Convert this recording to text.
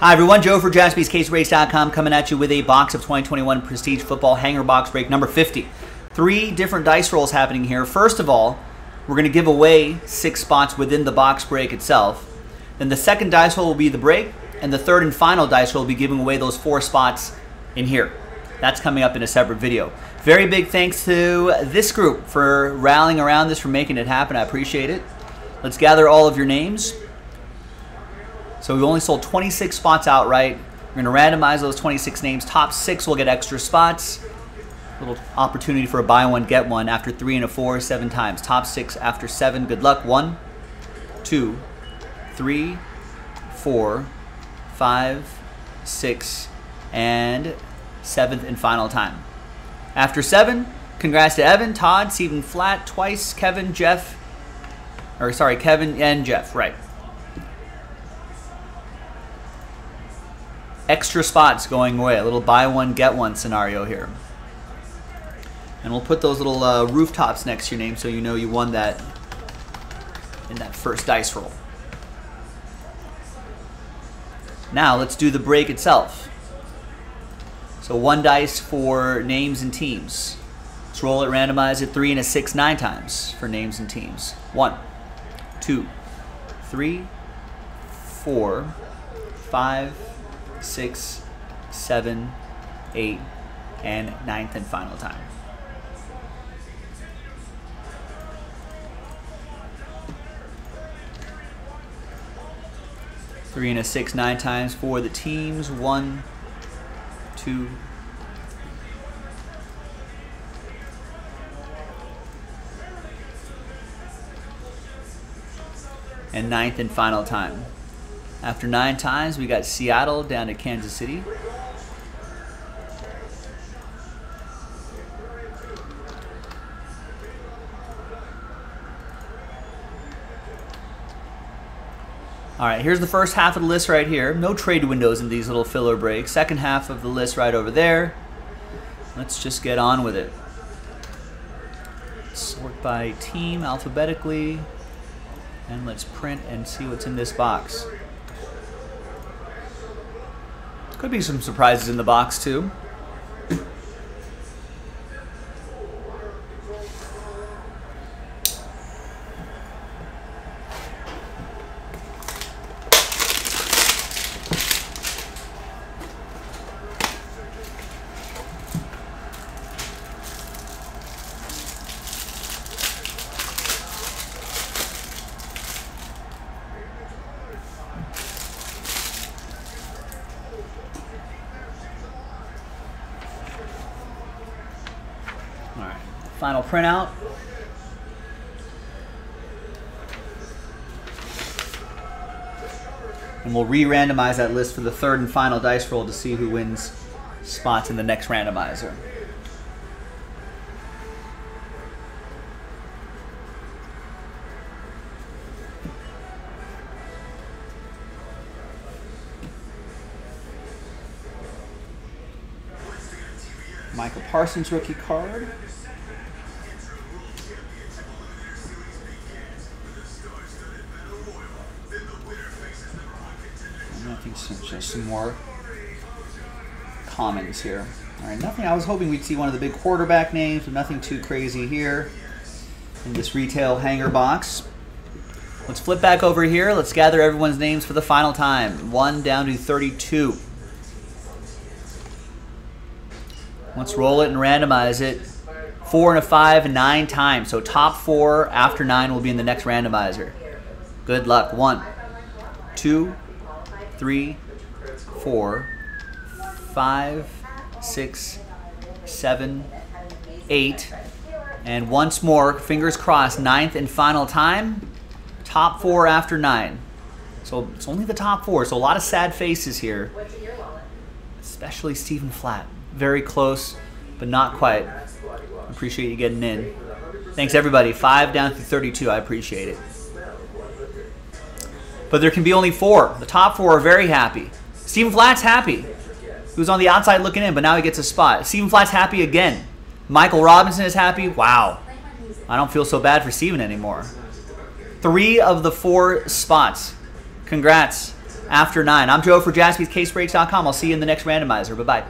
Hi, everyone. Joe for jaspyscasebreaks.com coming at you with a box of 2021 Prestige Football Hanger Box Break number 50. Three different dice rolls happening here. First of all, we're going to give away six spots within the box break itself. Then the second dice roll will be the break, and the third and final dice roll will be giving away those four spots in here. That's coming up in a separate video. Very big thanks to this group for rallying around this, for making it happen. I appreciate it. Let's gather all of your names. So we've only sold 26 spots outright. We're going to randomize those 26 names. Top six will get extra spots. Little opportunity for a buy one, get one after three and a four, seven times. Top six after seven. Good luck. One, two, three, four, five, six, and seventh and final time. After seven, congrats to Evan, Todd, Stephen Flat, twice, Kevin, Jeff, or sorry, Kevin and Jeff, right. Extra spots going away. A little buy one, get one scenario here. And we'll put those little uh, rooftops next to your name so you know you won that in that first dice roll. Now let's do the break itself. So one dice for names and teams. Let's roll it, randomize it, three and a six, nine times for names and teams. One, two, three, four, five, six, seven, eight, and ninth and final time. Three and a six, nine times for the teams. One, two, and ninth and final time. After nine times, we got Seattle down to Kansas City. All right, here's the first half of the list right here. No trade windows in these little filler breaks. Second half of the list right over there. Let's just get on with it. Sort by team alphabetically. And let's print and see what's in this box. Could be some surprises in the box too. All right, final printout. And we'll re-randomize that list for the third and final dice roll to see who wins spots in the next randomizer. Micah Parsons rookie card. Just some more commons here. All right, nothing. I was hoping we'd see one of the big quarterback names, but nothing too crazy here in this retail hanger box. Let's flip back over here. Let's gather everyone's names for the final time. 1 down to 32. Let's roll it and randomize it. Four and a five, nine times. So top four after nine will be in the next randomizer. Good luck. One, two, three, four, five, six, seven, eight. And once more, fingers crossed, ninth and final time. Top four after nine. So it's only the top four. So a lot of sad faces here. Especially Stephen Flat. Very close, but not quite. Appreciate you getting in. Thanks everybody. Five down through 32. I appreciate it. But there can be only four. The top four are very happy. Stephen Flat's happy. He was on the outside looking in, but now he gets a spot. Stephen Flat's happy again. Michael Robinson is happy. Wow. I don't feel so bad for Stephen anymore. Three of the four spots. Congrats. after nine. I'm Joe for jaspyscasebreaks.com. I'll see you in the next randomizer. Bye bye.